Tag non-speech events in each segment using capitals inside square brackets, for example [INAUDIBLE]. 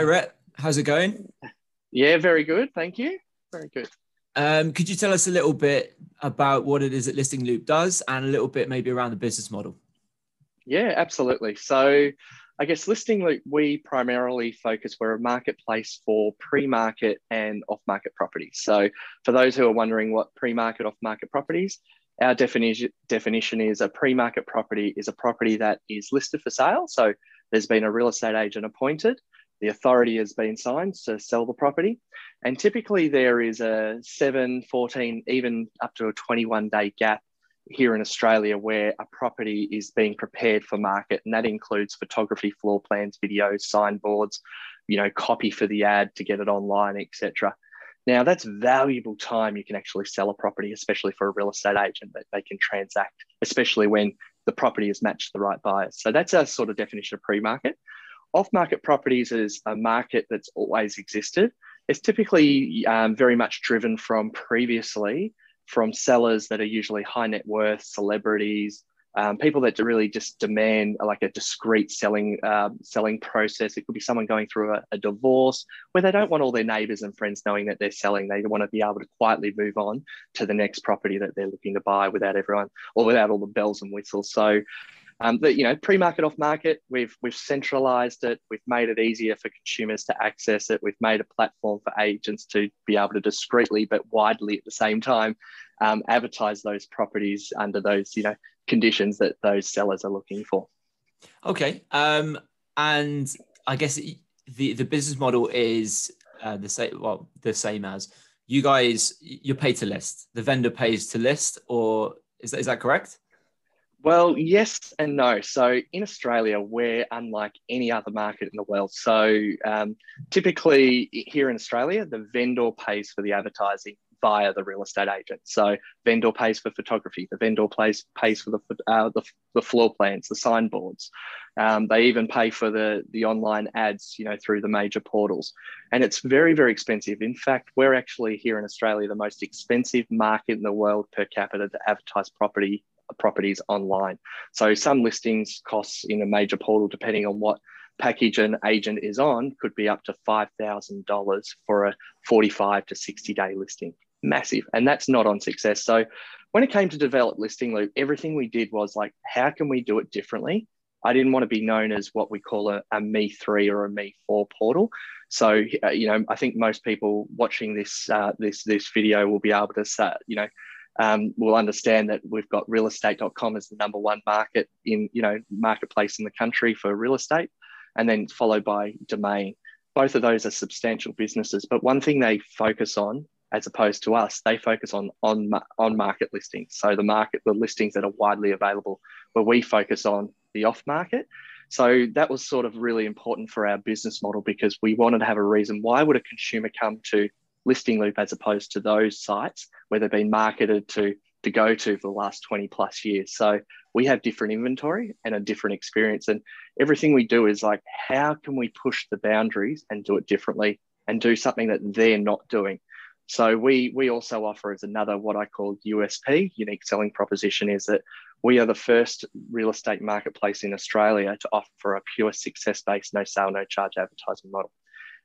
Hi, Rhett. How's it going? Yeah, very good. Thank you. Very good. Um, could you tell us a little bit about what it is that Listing Loop does and a little bit maybe around the business model? Yeah, absolutely. So, I guess Listing Loop, we primarily focus, we're a marketplace for pre market and off market properties. So, for those who are wondering what pre market, off market properties, our definition, definition is a pre market property is a property that is listed for sale. So, there's been a real estate agent appointed the authority has been signed to sell the property. And typically there is a 7, 14, even up to a 21 day gap here in Australia where a property is being prepared for market. And that includes photography, floor plans, videos, signboards, you know, copy for the ad to get it online, etc. Now that's valuable time you can actually sell a property, especially for a real estate agent that they can transact, especially when the property has matched the right buyers. So that's a sort of definition of pre-market. Off market properties is a market that's always existed. It's typically um, very much driven from previously from sellers that are usually high net worth, celebrities, um, people that really just demand like a discreet selling uh, selling process. It could be someone going through a, a, divorce where they don't want all their neighbors and friends knowing that they're selling. They want to be able to quietly move on to the next property that they're looking to buy without everyone or without all the bells and whistles. So um, but you know, pre-market, off-market, we've we've centralized it. We've made it easier for consumers to access it. We've made a platform for agents to be able to discreetly but widely at the same time um, advertise those properties under those you know conditions that those sellers are looking for. Okay, um, and I guess the the business model is uh, the same. Well, the same as you guys. You pay to list. The vendor pays to list, or is that, is that correct? Well, yes and no. So in Australia, we're unlike any other market in the world. So um, typically here in Australia, the vendor pays for the advertising via the real estate agent. So vendor pays for photography. The vendor pays pays for the uh, the, the, floor plans, the signboards. Um, they even pay for the the online ads, you know, through the major portals. And it's very very expensive. In fact, we're actually here in Australia the most expensive market in the world per capita to advertise property properties online. So some listings costs in a major portal, depending on what package an agent is on, could be up to $5,000 for a 45 to 60 day listing. Massive. And that's not on success. So when it came to develop Listing Loop, everything we did was like, how can we do it differently? I didn't want to be known as what we call a, a Me three or a Me four portal. So uh, you know, I think most people watching this uh, this this video will be able to, uh, you know, um, will understand that we've got realestate.com as the number one market in, you know, marketplace in the country for real estate, and then followed by Domain. Both of those are substantial businesses, but one thing they focus on, as opposed to us, they focus on on on market listings. So the market, the listings that are widely available, where we focus on the off market. So that was sort of really important for our business model because we wanted to have a reason why would a consumer come to listing loop as opposed to those sites where they've been marketed to to go to for the last 20 plus years. So we have different inventory and a different experience. And everything we do is like, how can we push the boundaries and do it differently and do something that they're not doing? So we we also offer as another what I call USP, unique selling proposition, is that we are the first real estate marketplace in Australia to offer a pure success-based, no sale, no charge advertising model.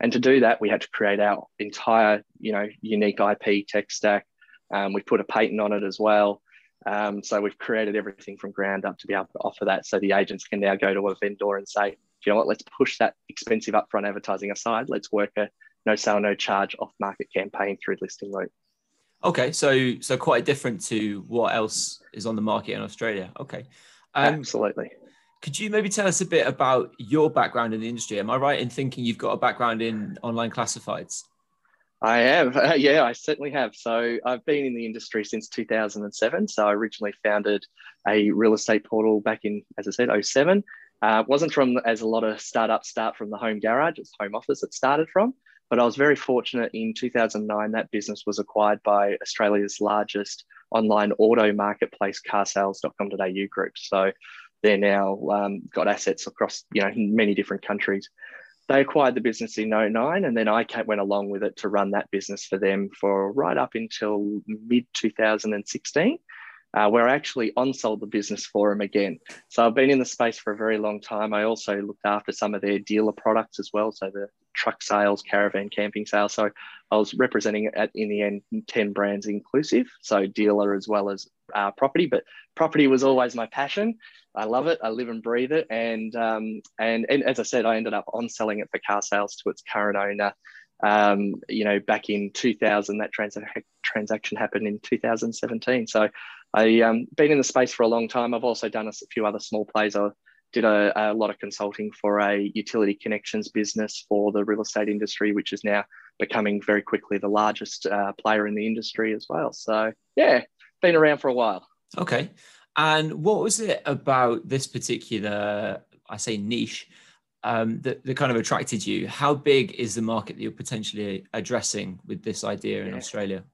And to do that, we had to create our entire, you know, unique IP tech stack. Um, we put a patent on it as well. Um, so we've created everything from ground up to be able to offer that. So the agents can now go to a vendor and say, you know what, let's push that expensive upfront advertising aside. Let's work a no sale, no charge off market campaign through listing loop. Okay, so so quite different to what else is on the market in Australia. Okay, um, absolutely. Could you maybe tell us a bit about your background in the industry? Am I right in thinking you've got a background in online classifieds? I have. Uh, [LAUGHS] yeah, I certainly have. So I've been in the industry since 2007. So I originally founded a real estate portal back in, as I said, 07. Uh, wasn't from, as a lot of startups start from the home garage, it's home office it started from. But I was very fortunate in 2009, that business was acquired by Australia's largest online auto marketplace, carsales.com.au group. So they're now um, got assets across you know many different countries. They acquired the business in 09 and then I went along with it to run that business for them for right up until mid 2016. Uh, where I actually on sold the business for them again. So I've been in the space for a very long time. I also looked after some of their dealer products as well. So the truck sales, caravan camping sales. So I was representing at in the end 10 brands inclusive. So dealer as well as uh, property, but property was always my passion. I love it. I live and breathe it. And, um, and, and as I said, I ended up on selling it for car sales to its current owner. Um, you know, back in 2000, that trans- transaction happened in 2017. So I um, been in the space for a long time. I've also done a few other small plays. I did a, a, lot of consulting for a utility connections business for the real estate industry, which is now becoming very quickly the largest uh, player in the industry as well. So yeah, been around for a while. Okay. And what was it about this particular, I say niche, um, that, that kind of attracted you? How big is the market that you're potentially addressing with this idea in yeah. Australia?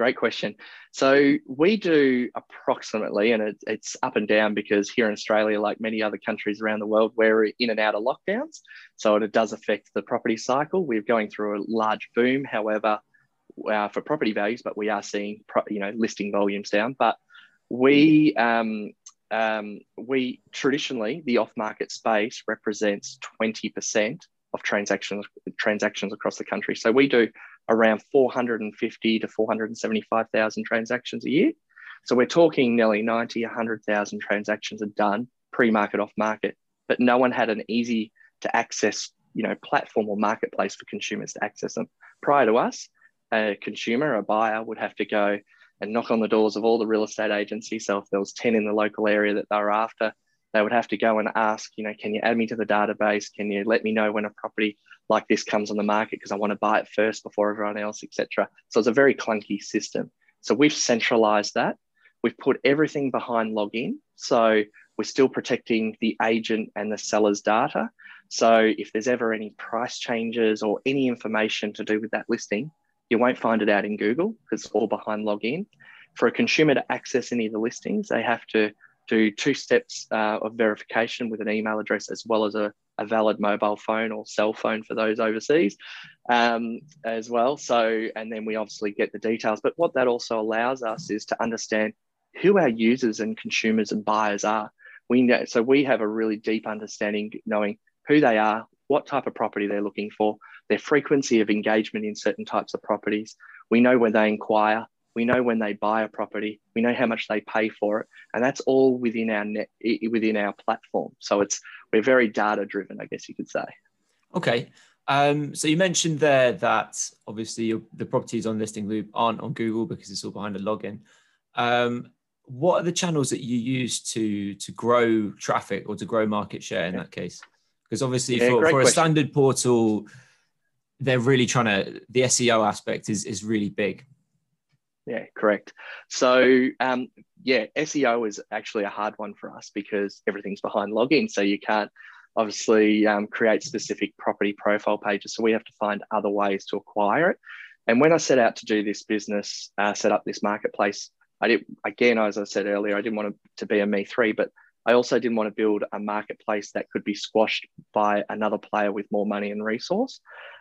Great question. So we do approximately, and it, it's up and down because here in Australia, like many other countries around the world, we're in and out of lockdowns. So it does affect the property cycle. We're going through a large boom, however, uh, for property values, but we are seeing, you know, listing volumes down. But we um, um, we traditionally the off-market space represents 20% of transactions transactions across the country. So we do around 450 to 475,000 transactions a year. So we're talking nearly 90, 100,000 transactions are done pre-market off market, but no one had an easy to access, you know, platform or marketplace for consumers to access them. Prior to us, a consumer, a buyer would have to go and knock on the doors of all the real estate agencies. So if there was 10 in the local area that they were after, they would have to go and ask, you know, can you add me to the database? Can you let me know when a property like this comes on the market because I want to buy it first before everyone else, etc. So it's a very clunky system. So we've centralized that. We've put everything behind login. So we're still protecting the agent and the seller's data. So if there's ever any price changes or any information to do with that listing, you won't find it out in Google because it's all behind login. For a consumer to access any of the listings, they have to do two steps uh, of verification with an email address as well as a, a, valid mobile phone or cell phone for those overseas um, as well. So, and then we obviously get the details. But what that also allows us is to understand who our users and consumers and buyers are. We know, so we have a really deep understanding knowing who they are, what type of property they're looking for, their frequency of engagement in certain types of properties. We know when they inquire, we know when they buy a property, we know how much they pay for it, and that's all within our net within our platform. So it's we're very data driven, I guess you could say. Okay. Um, so you mentioned there that obviously the properties on Listing Loop aren't on Google because it's all behind a login. Um, what are the channels that you use to to grow traffic or to grow market share in that case? Because obviously yeah, for, for a standard portal, they're really trying to the SEO aspect is is really big. Yeah, correct. So um, yeah, SEO is actually a hard one for us because everything's behind login, so you can't obviously um, create specific property profile pages. So we have to find other ways to acquire it. And when I set out to do this business, uh, set up this marketplace, I did again, as I said earlier, I didn't want to be a me three, but I also didn't want to build a marketplace that could be squashed by another player with more money and resource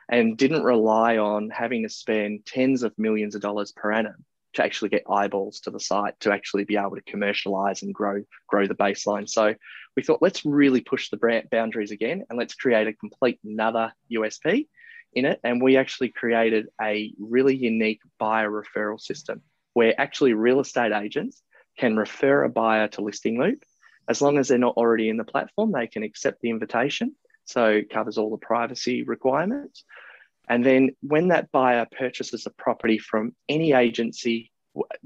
and didn't rely on having to spend tens of millions of dollars per annum to actually get eyeballs to the site to actually be able to commercialize and grow grow the baseline. So we thought let's really push the brand boundaries again and let's create a complete another USP in it. And we actually created a really unique buyer referral system where actually real estate agents can refer a buyer to Listing Loop. As long as they're not already in the platform, they can accept the invitation. So covers all the privacy requirements. And then when that buyer purchases a property from any agency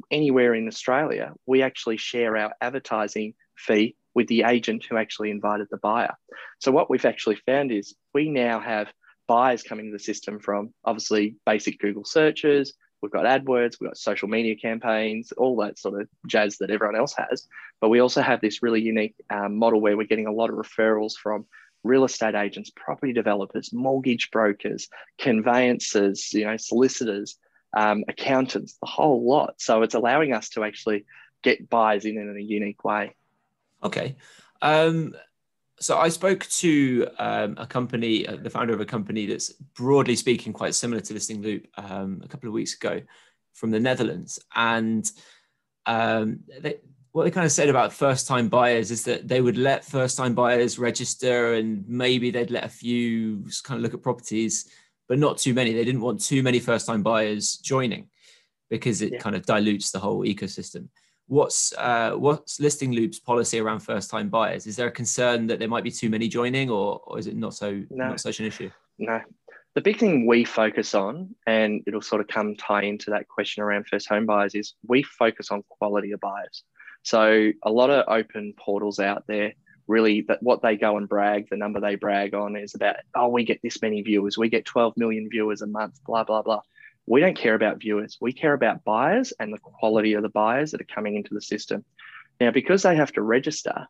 anywhere in Australia, we actually share our advertising fee with the agent who actually invited the buyer. So what we've actually found is we now have buyers coming to the system from obviously basic Google searches. We've got AdWords, we've got social media campaigns, all that sort of jazz that everyone else has. But we also have this really unique um, model where we're getting a lot of referrals from real estate agents, property developers, mortgage brokers, conveyancers, you know, solicitors, um, accountants, the whole lot. So it's allowing us to actually get buyers in in a unique way. Okay. Um, so I spoke to um, a company, uh, the founder of a company that's broadly speaking quite similar to Listing Loop um, a couple of weeks ago from the Netherlands, and um, they, what they kind of said about first time buyers is that they would let first time buyers register and maybe they'd let a few kind of look at properties, but not too many. They didn't want too many first time buyers joining because it yeah. kind of dilutes the whole ecosystem. What's uh, what's Listing Loop's policy around first time buyers? Is there a concern that there might be too many joining, or, or is it not so no. not such an issue? No, the big thing we focus on, and it'll sort of come tie into that question around first home buyers, is we focus on quality of buyers. So a lot of open portals out there, really, that what they go and brag, the number they brag on is about, oh, we get this many viewers, we get 12 million viewers a month, blah blah blah. We don't care about viewers. We care about buyers and the quality of the buyers that are coming into the system. Now, because they have to register,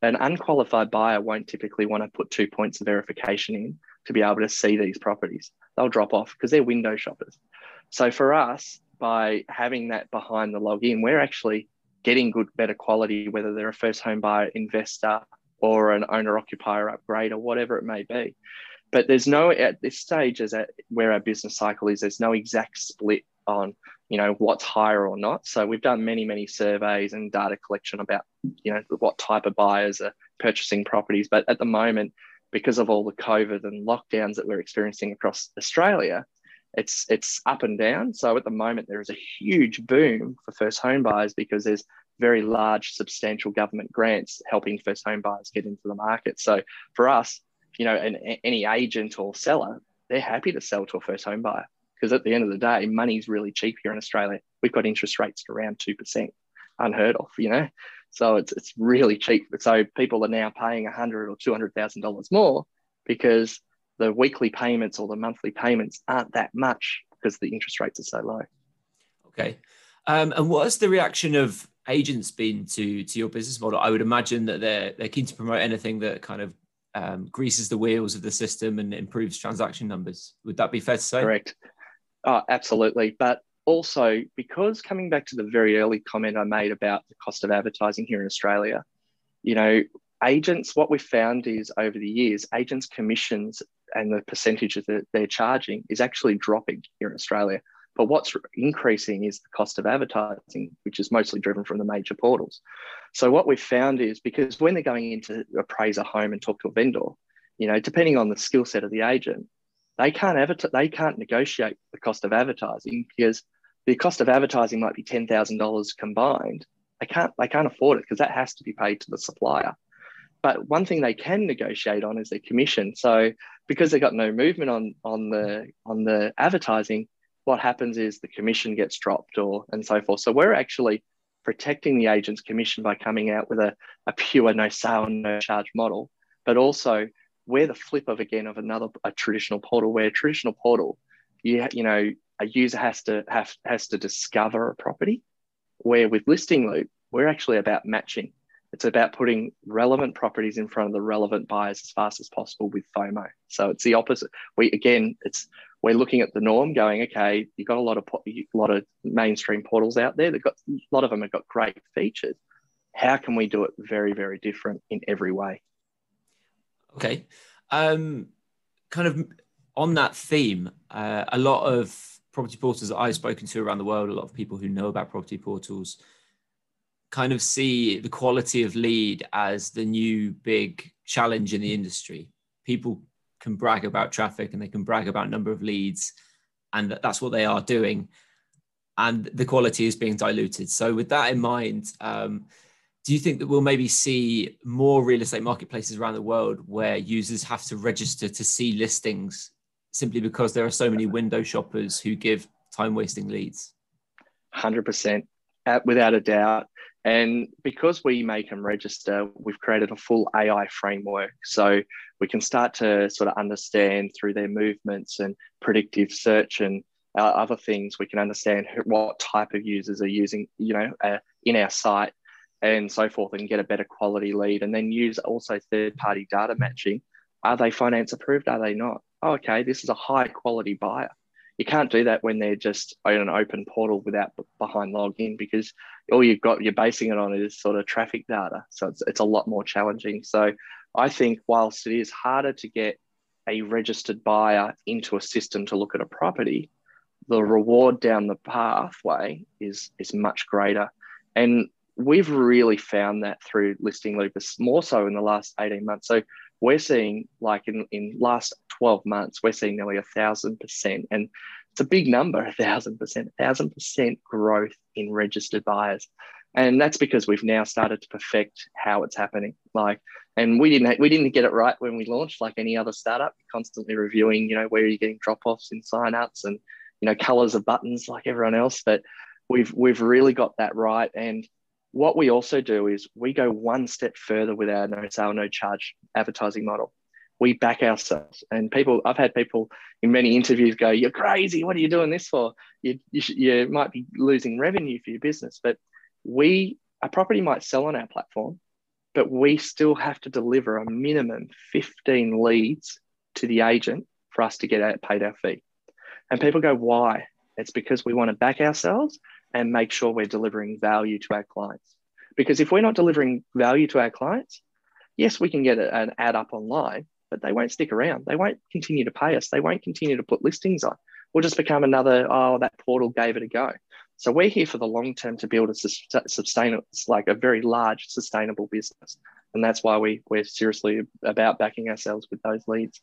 an unqualified buyer won't typically want to put two points of verification in to be able to see these properties. They'll drop off because they're window shoppers. So for us, by having that behind the login, we're actually getting good, better quality, whether they're a first home buyer, investor, or an owner occupier upgrade, or whatever it may be. But there's no at this stage, as at where our business cycle is, there's no exact split on you know what's higher or not. So we've done many many surveys and data collection about you know what type of buyers are purchasing properties. But at the moment, because of all the COVID and lockdowns that we're experiencing across Australia, it's it's up and down. So at the moment, there is a huge boom for first home buyers because there's very large, substantial government grants helping first home buyers get into the market. So for us, you know, an, any agent or seller, they're happy to sell to a first home buyer because at the end of the day, money's really cheap here in Australia. We've got interest rates around two percent, unheard of. You know, so it's it's really cheap. So people are now paying a hundred or two hundred thousand dollars more because the weekly payments or the monthly payments aren't that much because the interest rates are so low. Okay. Um, and what has the reaction of agents been to to your business model? I would imagine that they're they're keen to promote anything that kind of um, greases the wheels of the system and improves transaction numbers. Would that be fair to say? Correct. Oh, absolutely. But also because coming back to the very early comment I made about the cost of advertising here in Australia, you know, agents, what we've found is over the years, agents' commissions and the percentages that they're charging is actually dropping here in Australia. But what's increasing is the cost of advertising, which is mostly driven from the major portals. So what we've found is because when they're going into appraise a home and talk to a vendor, you know, depending on the skill set of the agent, they can't advertise, they can't negotiate the cost of advertising because the cost of advertising might be ten thousand dollars combined. They can't they can't afford it because that has to be paid to the supplier. But one thing they can negotiate on is their commission. So because they've got no movement on on the on the advertising, what happens is the commission gets dropped or and so forth. So we're actually protecting the agent's commission by coming out with a, a pure no sale, no charge model, but also we're the flip of again of another a traditional portal where a traditional portal you you know a user has to have has to discover a property where with listing loop we're actually about matching it's about putting relevant properties in front of the relevant buyers as fast as possible with FOMO. So it's the opposite. We again, it's we're looking at the norm, going, okay, you've got a lot of a lot of mainstream portals out there. They've got a lot of them have got great features. How can we do it very, very different in every way? Okay. Um, kind of on that theme, uh, a lot of property portals that I've spoken to around the world, a lot of people who know about property portals, kind of see the quality of lead as the new big challenge in the industry. People can brag about traffic and they can brag about number of leads, and that's what they are doing. And the quality is being diluted. So, with that in mind, um, do you think that we'll maybe see more real estate marketplaces around the world where users have to register to see listings simply because there are so many window shoppers who give time wasting leads 100% without a doubt and because we make them register we've created a full ai framework so we can start to sort of understand through their movements and predictive search and uh, other things we can understand what type of users are using you know uh, in our site and so forth and get a better quality lead and then use also third party data matching. Are they finance approved? Are they not? Oh, okay, this is a high quality buyer. You can't do that when they're just on an open portal without behind login because all you've got, you're basing it on is sort of traffic data. So it's, it's a lot more challenging. So I think whilst it is harder to get a registered buyer into a system to look at a property, the reward down the pathway is, is much greater And we've really found that through Listing Loop's more so in the last 18 months. So we're seeing like in, in last 12 months, we're seeing nearly a thousand percent. And it's a big number, a thousand percent, thousand percent growth in registered buyers. And that's because we've now started to perfect how it's happening. Like, and we didn't we didn't get it right when we launched, like any other startup, constantly reviewing, you know, where are you getting drop-offs in sign-ups and you know, colors of buttons like everyone else. But we've we've really got that right. And what we also do is we go one step further with our no sale, no charge advertising model. We back ourselves. And people, I've had people in many interviews go, You're crazy. What are you doing this for? You, you, should, you might be losing revenue for your business. But we, a property might sell on our platform, but we still have to deliver a minimum 15 leads to the agent for us to get paid our fee. And people go, Why? It's because we want to back ourselves and make sure we're delivering value to our clients. Because if we're not delivering value to our clients, yes, we can get an ad up online, but they won't stick around. They won't continue to pay us. They won't continue to put listings on. We'll just become another, oh, that portal gave it a go. So we're here for the long term to build a sustainable, like a very large sustainable business. And that's why we, we're seriously about backing ourselves with those leads.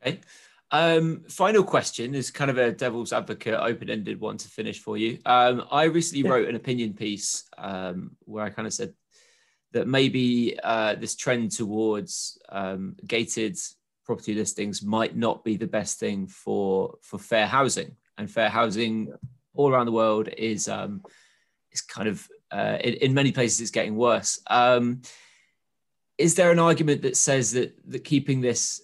Okay. Um, final question is kind of a devil's advocate, open ended one to finish for you. Um, I recently yeah. wrote an opinion piece um, where I kind of said that maybe uh, this trend towards um, gated property listings might not be the best thing for for fair housing, and fair housing all around the world is um, is kind of uh, in, in, many places it's getting worse. Um, is there an argument that says that that keeping this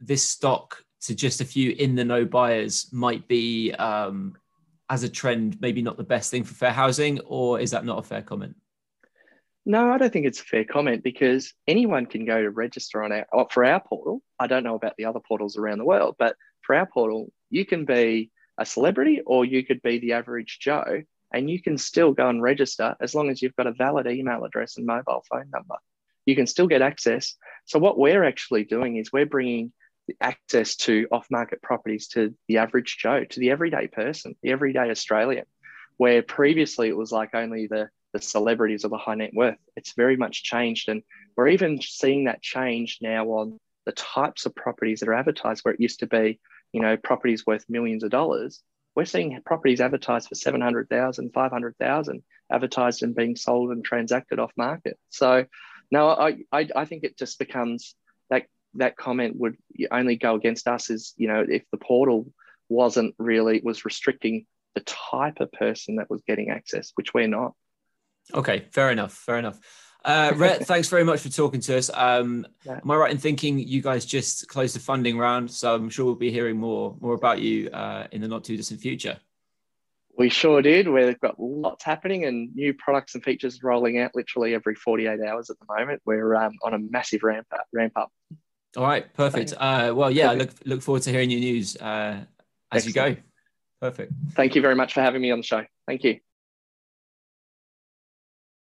this stock to just a few in the know buyers might be um, as a trend maybe not the best thing for fair housing or is that not a fair comment? No i don't think it's a fair comment because anyone can go to register on our for our portal. I don't know about the other portals around the world but for our portal you can be a celebrity or you could be the average joe and you can still go and register as long as you've got a valid email address and mobile phone number. You can still get access. So what we're actually doing is we're bringing access to off market properties to the average Joe, to the everyday person, the everyday Australian, where previously it was like only the, the celebrities or the high net worth. It's very much changed. And we're even seeing that change now on the types of properties that are advertised, where it used to be, you know, properties worth millions of dollars. We're seeing properties advertised for 700,000, 500,000 advertised and being sold and transacted off market. So, no, I, I, I think it just becomes that comment would only go against us is you know if the portal wasn't really was restricting the type of person that was getting access which we're not okay fair enough fair enough uh, Rhett, [LAUGHS] thanks very much for talking to us. Um, yeah. Am I right in thinking you guys just closed the funding round? So I'm sure we'll be hearing more more about you uh, in the not too distant future. We sure did. We've got lots happening and new products and features rolling out literally every 48 hours at the moment. We're um, on a massive ramp up. Ramp up. All right, perfect. Uh, well, yeah, I look look forward to hearing your news uh, as Excellent. you go. Perfect. Thank you very much for having me on the show. Thank you.